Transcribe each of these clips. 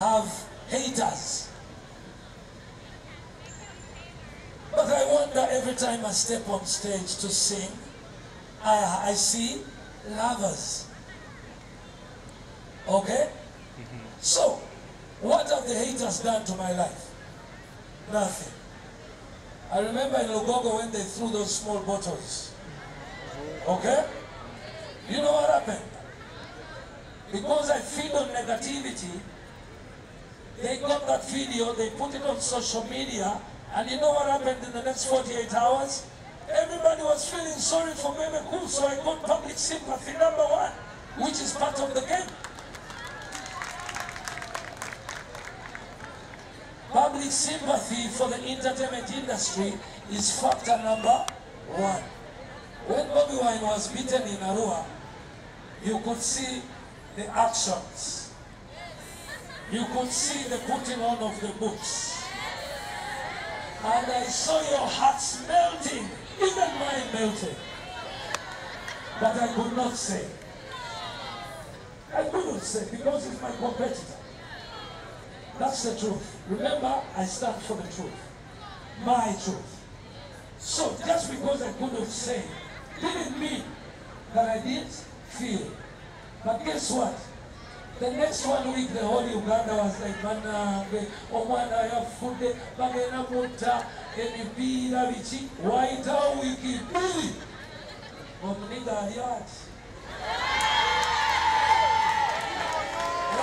have haters. But I wonder every time I step on stage to sing, I, I see lovers. Okay? Mm-hmm. So, what have the haters done to my life? Nothing. I remember in Lugogo when they threw those small bottles. Okay? You know what happened? Because I feed on negativity, they got that video, they put it on social media, and you know what happened in the next 48 hours? Everybody was feeling sorry for Bebe Cool, so I got public sympathy number one, which is part of the game. Public sympathy for the entertainment industry is factor number one. When Bobi Wine was beaten in Arua, you could see the actions. You could see the putting on of the boots. And I saw your hearts melting, even mine melted. But I could not say. I couldn't say because it's my competitor. That's the truth. Remember, I stand for the truth. My truth. So just because I couldn't say didn't mean that I didn't feel. But guess what? The next one week, the whole Uganda was like, banange omwana yafudde bagenda kutta emipiira biki? White Wiki, bbiri. Omuniga ali ati?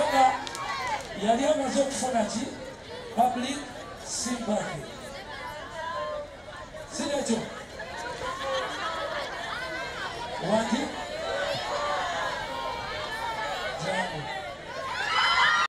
Nga yali amaze okufuna ki? Public sympathy. Sinekyo Thank you.